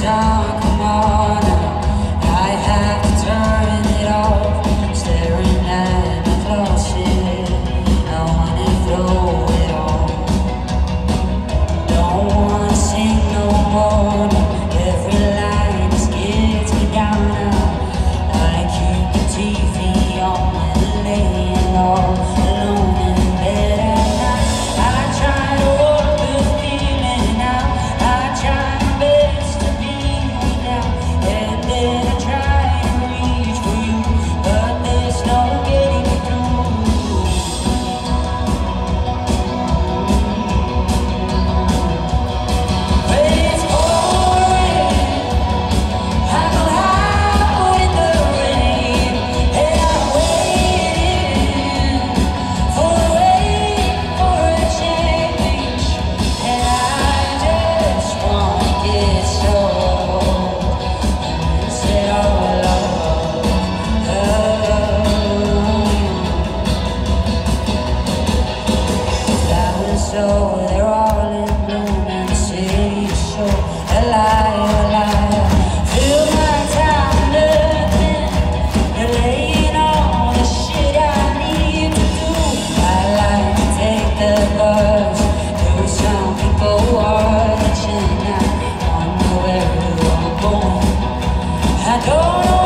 dark. they're all in and alive. Feel my time all the shit I need to do. I like to take the bus, people watching. I don't know where going. I don't know.